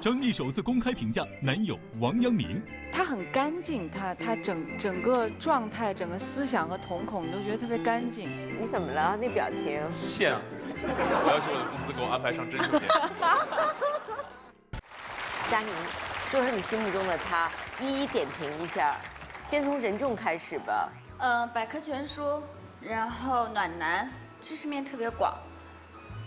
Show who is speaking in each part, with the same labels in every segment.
Speaker 1: 张译首次公开评价男友王阳明。
Speaker 2: 他很干净，他他整整个状态、整个思想和瞳孔，你都觉得特别干净。
Speaker 3: 你怎么了？那表情？
Speaker 4: 线啊！我要求我的公司给我安排上真秀线。
Speaker 3: 佳宁，说说你心目中的他，一一点评一下。先从任重开始吧。
Speaker 5: 嗯，百科全书，然后暖男，知识面特别广，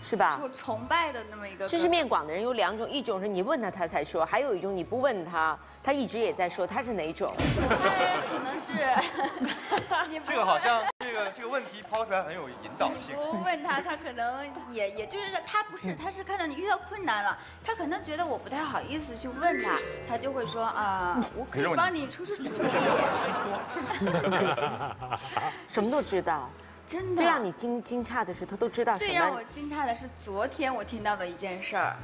Speaker 3: 是吧？
Speaker 5: 我崇拜的那么一个。
Speaker 3: 知识面广的人有两种，一种是你问他他才说，还有一种你不问他，他一直也在说，他是哪种？
Speaker 5: 可能是。
Speaker 6: 这个好像。这个这个问题抛出来很有引导性。
Speaker 5: 不问他，他可能也也就是他不是，他是看到你遇到困难了，他可能觉得我不太好意思去问他，他就会说啊，我可以帮你出出主意。
Speaker 3: 什么都知道，
Speaker 5: 真的。
Speaker 3: 最让你惊惊诧的是，他都知道什么？
Speaker 5: 最让我惊诧的是昨天我听到的一件事儿，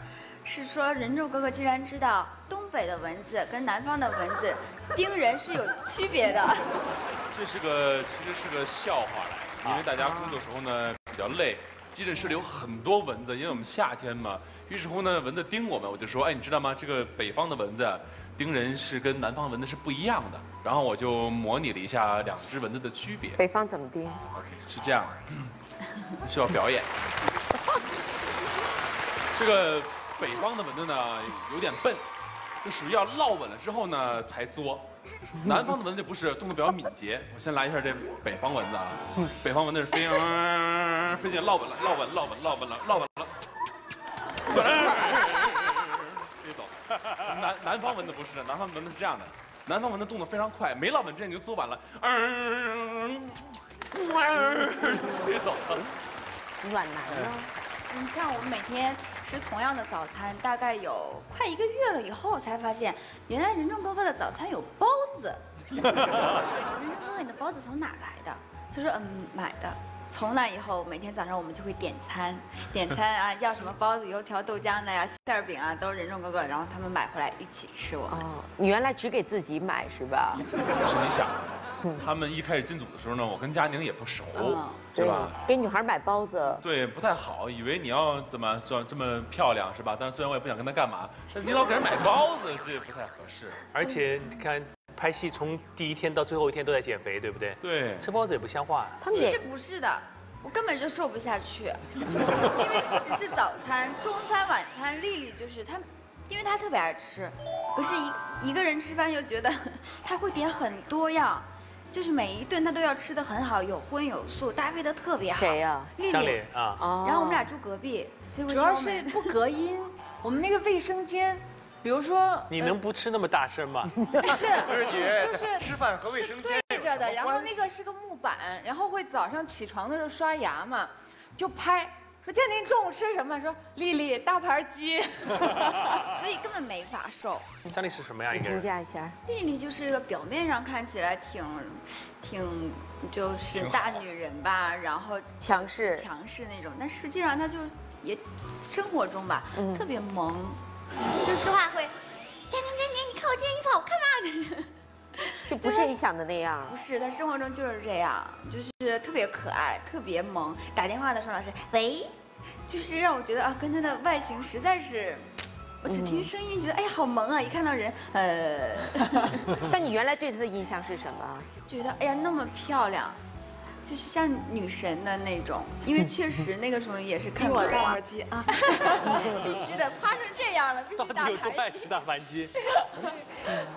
Speaker 5: 是说任重哥哥竟然知道东北的蚊子跟南方的蚊子叮人是有区别的。
Speaker 4: 这是个其实是个笑话来，因为大家工作时候呢比较累，急诊室里有很多蚊子，因为我们夏天嘛，于是乎呢蚊子叮我们，我就说，哎，你知道吗？这个北方的蚊子叮人是跟南方蚊子是不一样的。然后我就模拟了一下两只蚊子的区别。
Speaker 3: 北方怎么叮
Speaker 4: ？OK，是这样的，需要表演。这个北方的蚊子呢有点笨，就属于要落稳了之后呢才作。南方的蚊子不是动作比较敏捷，我先来一下这北方蚊子啊。北方蚊子是飞，飞进落稳了，落稳，落稳，落稳了，落稳了。南南方蚊子不是，南方蚊子是这样的，南方蚊子动作非常快，没落稳之前你就作完了。嗯，别走了。
Speaker 3: 暖男呢？
Speaker 5: 你像我们每天吃同样的早餐，大概有快一个月了以后，才发现原来任重哥哥的早餐有包子。任重哥哥，你的包子从哪来的？他说，嗯，买的。从那以后，每天早上我们就会点餐，点餐啊，要什么包子、油条、豆浆的呀、馅饼啊，都是任重哥哥，然后他们买回来一起吃。我哦，
Speaker 3: 你原来只给自己买是吧？
Speaker 4: 是你想。他们一开始进组的时候呢，我跟佳宁也不熟，是吧？
Speaker 3: 给女孩买包子，
Speaker 4: 对，不太好，以为你要怎么算这么漂亮是吧？但虽然我也不想跟她干嘛，但你老给人买包子，这也不太合适。
Speaker 7: 而且你看拍戏从第一天到最后一天都在减肥，对不对？
Speaker 4: 对，
Speaker 7: 吃包子也不像话。
Speaker 5: 他们其实不是的，我根本就瘦不下去，因为只是早餐、中餐、晚餐，丽丽就是她，因为她特别爱吃，可是一一个人吃饭又觉得 她会点很多样。就是每一顿他都要吃的很好，有荤有素，搭配的特别好。
Speaker 3: 谁呀？
Speaker 5: 丽丽啊。哦。然后我们俩住隔壁，结果
Speaker 2: 主要是不隔音。我们那个卫生间，比如说。
Speaker 7: 你能不吃那么大声吗？
Speaker 2: 不 是，
Speaker 6: 不是你，就是吃饭和卫生间
Speaker 2: 对着的，然后那个是个木板，然后会早上起床的时候刷牙嘛，就拍。说建宁中午吃什么？说丽丽大盘鸡，
Speaker 5: 所以根本没法瘦。
Speaker 7: 佳丽是什么样一个人？
Speaker 3: 评价一下。
Speaker 5: 丽丽就是一个表面上看起来挺挺就是大女人吧，然后
Speaker 3: 强势
Speaker 5: 强势那种，但实际上她就也生活中吧特别萌，就说话会佳宁佳宁，你看我今天衣服好看吗？
Speaker 3: 就不是你想的那样。
Speaker 5: 不是，他生活中就是这样，就是特别可爱，特别萌。打电话的时候老师，喂，就是让我觉得啊，跟他的外形实在是，我只听声音觉得哎呀好萌啊，一看到人，呃。
Speaker 3: 但你原来对他的印象是什么？
Speaker 5: 就 觉得哎呀那么漂亮。就是像女神的那种，因为确实那个时候也是看我大盘鸡啊，必须的，夸成这样了，必须大盘
Speaker 7: 鸡。大盘鸡。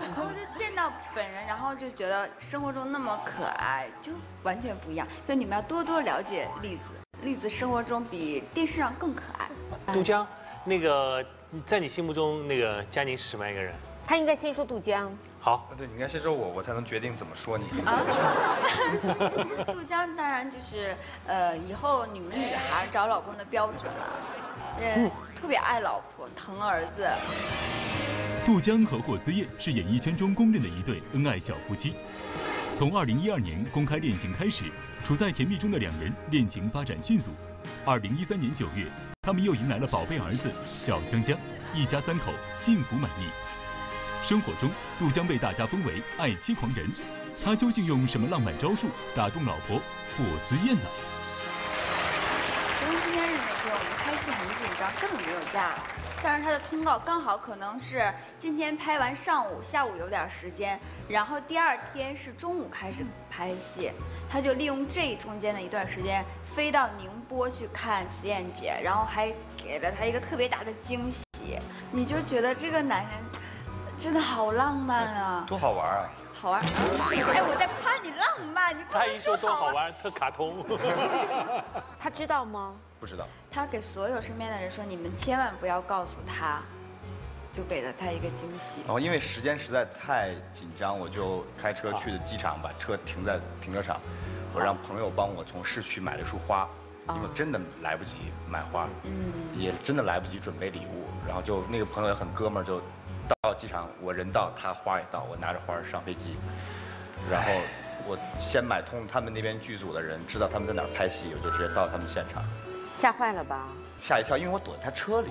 Speaker 5: 然后就见到本人，然后就觉得生活中那么可爱，就完全不一样。所以你们要多多了解栗子，栗子生活中比电视上更可爱。
Speaker 7: 杜江，那个在你心目中那个佳宁是什么样一个人？
Speaker 3: 他应该先说杜江。
Speaker 7: 好，
Speaker 6: 对，你应该先说我，我才能决定怎么说你。
Speaker 5: 啊 杜江当然就是呃，以后你们女孩找老公的标准了，嗯，特别爱老婆，疼儿子。
Speaker 1: 杜江和霍思燕是演艺圈中公认的一对恩爱小夫妻。从二零一二年公开恋情开始，处在甜蜜中的两人恋情发展迅速。二零一三年九月，他们又迎来了宝贝儿子小江江，一家三口幸福满意。生活中，杜江被大家封为爱妻狂人，他究竟用什么浪漫招数打动老婆霍思燕呢？
Speaker 5: 结婚纪念日那天，我们拍戏很紧张，根本没有假。但是他的通告刚好可能是今天拍完上午，下午有点时间，然后第二天是中午开始拍戏，他就利用这中间的一段时间飞到宁波去看思燕姐，然后还给了她一个特别大的惊喜。你就觉得这个男人真的好浪漫啊，
Speaker 6: 多好玩啊！
Speaker 5: 好玩。哎，我在夸你浪漫，你
Speaker 7: 他一说多好
Speaker 5: 玩。
Speaker 7: 玩，特卡通。
Speaker 3: 他知道吗？
Speaker 6: 不知道，
Speaker 5: 他给所有身边的人说，你们千万不要告诉他，就给了他一个惊喜。
Speaker 6: 然后因为时间实在太紧张，我就开车去的机场，把车停在停车场，我让朋友帮我从市区买了束花，因为真的来不及买花，
Speaker 5: 嗯
Speaker 6: 也真的来不及准备礼物，然后就那个朋友也很哥们儿，就到机场，我人到，他花也到，我拿着花上飞机，然后我先买通他们那边剧组的人，知道他们在哪儿拍戏，我就直接到他们现场，
Speaker 3: 吓坏了吧？
Speaker 6: 吓一跳，因为我躲在他车里，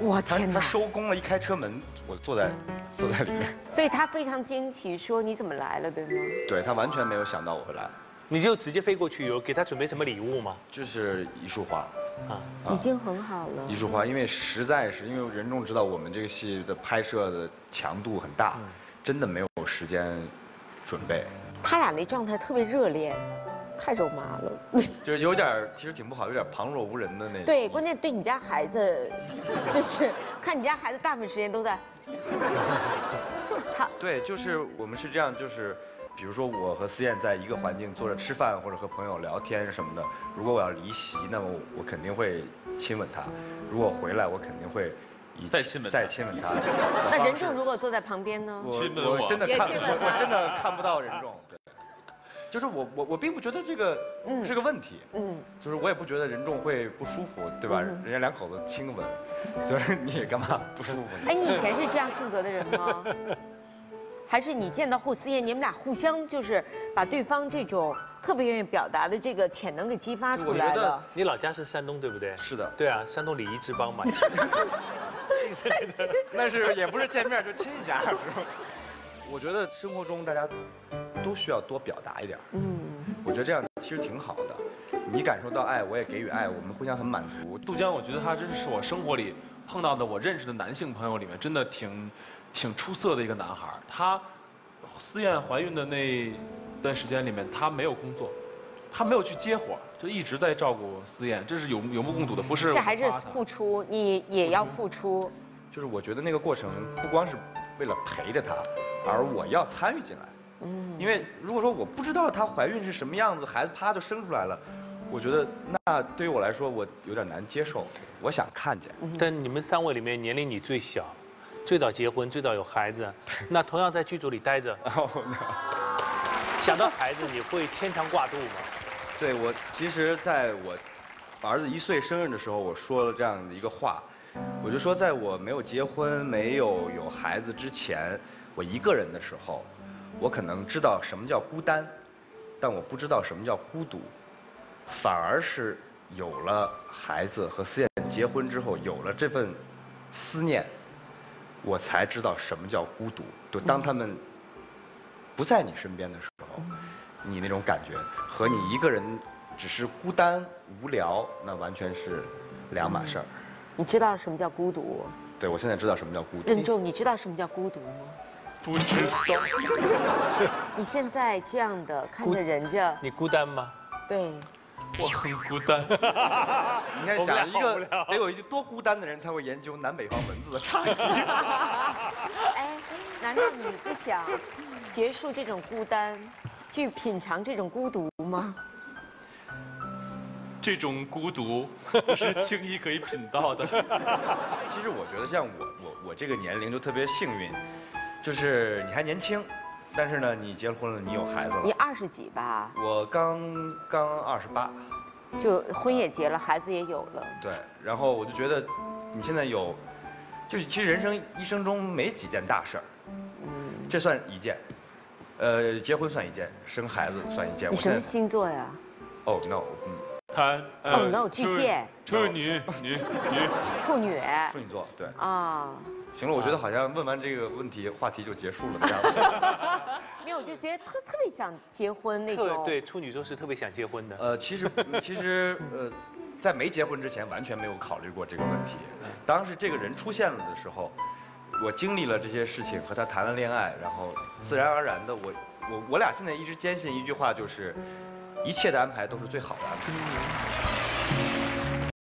Speaker 3: 我天哪！
Speaker 6: 他收工了，一开车门，我坐在 坐在里面，
Speaker 3: 所以他非常惊奇，说你怎么来了，对吗？
Speaker 6: 对他完全没有想到我会来，
Speaker 7: 你就直接飞过去，有给他准备什么礼物吗？
Speaker 6: 就是一束花。
Speaker 7: 啊，
Speaker 6: 啊
Speaker 3: 已经很好了
Speaker 6: 一。束花，因为实在是因为任重知道我们这个戏的拍摄的强度很大，
Speaker 7: 嗯
Speaker 6: 真的没有时间准备，
Speaker 3: 他俩那状态特别热烈，太肉麻了。
Speaker 6: 就是有点其实挺不好，有点旁若无人的那种。
Speaker 3: 对，关键对你家孩子，就是看你家孩子大部分时间都在。他
Speaker 6: 对，就是我们是这样，就是比如说我和思燕在一个环境坐着吃饭或者和朋友聊天什么的，如果我要离席，那么我肯定会亲吻她；如果回来，我肯定会以
Speaker 4: 再亲吻她
Speaker 6: 再亲吻她。
Speaker 3: 那任重如果坐在旁边呢？
Speaker 6: 我
Speaker 4: 亲吻我
Speaker 6: 我真的看我我真的看不到任重，对，就是我我我并不觉得这个
Speaker 3: 嗯
Speaker 6: 是个问题，
Speaker 3: 嗯，
Speaker 6: 就是我也不觉得任重会不舒服，对吧？
Speaker 3: 嗯
Speaker 6: 人家两口子亲个吻，就是你也干嘛不舒服？
Speaker 3: 哎，你以前是这样性格的人吗？还是你见到霍思燕，你们俩互相就是把对方这种特别愿意表达的这个潜能给激发出来
Speaker 6: 我觉得？
Speaker 7: 你老家是山东对不对？
Speaker 6: 是的
Speaker 7: 对啊，山东礼仪之邦嘛。
Speaker 6: 那是也不是见面就亲一下，是吧？我觉得生活中大家都需要多表达一点，
Speaker 3: 嗯，
Speaker 6: 我觉得这样其实挺好的。你感受到爱，我也给予爱，我们互相很满足。
Speaker 4: 杜江，我觉得他真是我生活里碰到的我认识的男性朋友里面，真的挺挺出色的一个男孩。他思燕怀孕的那段时间里面，他没有工作，他没有去接活，就一直在照顾思燕，这是有有目共睹的，不是
Speaker 3: 这还是付出，你也要付出。
Speaker 6: 就是我觉得那个过程不光是为了陪着她，而我要参与进来。
Speaker 3: 嗯，
Speaker 6: 因为如果说我不知道她怀孕是什么样子，孩子啪就生出来了，我觉得那对于我来说我有点难接受。我想看见，
Speaker 7: 但你们三位里面年龄你最小，最早结婚，最早有孩子，那同样在剧组里待着，想到孩子你会牵肠挂肚吗？
Speaker 6: 对我其实在我儿子一岁生日的时候，我说了这样的一个话，我就说在我没有结婚、没有有孩子之前，我一个人的时候，我可能知道什么叫孤单，但我不知道什么叫孤独，反而是有了孩子和思燕结婚之后，有了这份思念，我才知道什么叫孤独。就当他们不在你身边的时候，你那种感觉和你一个人只是孤单无聊，那完全是两码事儿。
Speaker 3: 你知道什么叫孤独？
Speaker 6: 对，我现在知道什么叫孤独。
Speaker 3: 任重，你知道什么叫孤独吗？
Speaker 4: 不知道。
Speaker 3: 你现在这样的看着人家，
Speaker 7: 你孤单吗？
Speaker 3: 对，
Speaker 4: 我很孤单。
Speaker 6: 你看，想一个得有一个多孤单的人才会研究南北方文字的差异。
Speaker 3: 哎，难道你不想结束这种孤单，去品尝这种孤独吗？
Speaker 4: 这种孤独不 是轻易可以品到的。
Speaker 6: 其实我觉得像我我我这个年龄就特别幸运，就是你还年轻，但是呢你结了婚了，你有孩子了。
Speaker 3: 你二十几吧，
Speaker 6: 我刚刚二十八，
Speaker 3: 就婚也结了，孩子也有了。
Speaker 6: 对，然后我就觉得你现在有，就是其实人生一生中没几件大事儿，
Speaker 3: 嗯，
Speaker 6: 这算一件，呃，结婚算一件，生孩子算一件。
Speaker 3: 你什么星座呀？
Speaker 6: 哦 no，嗯，
Speaker 4: 他
Speaker 3: 哦，no，巨蟹
Speaker 4: 处女，女女。
Speaker 3: 处女。
Speaker 6: 处女座，对。
Speaker 3: 啊，
Speaker 6: 行了，我觉得好像问完这个问题，话题就结束了这样子。
Speaker 3: 没有，我就觉得特特别想结婚那种。
Speaker 7: 特对，处女座是特别想结婚的。
Speaker 6: 呃，其实其实呃，在没结婚之前完全没有考虑过这个问题。当时这个人出现了的时候，我经历了这些事情，和他谈了恋爱，然后自然而然的，我我我俩现在一直坚信一句话，就是一切的安排都是最好的安排。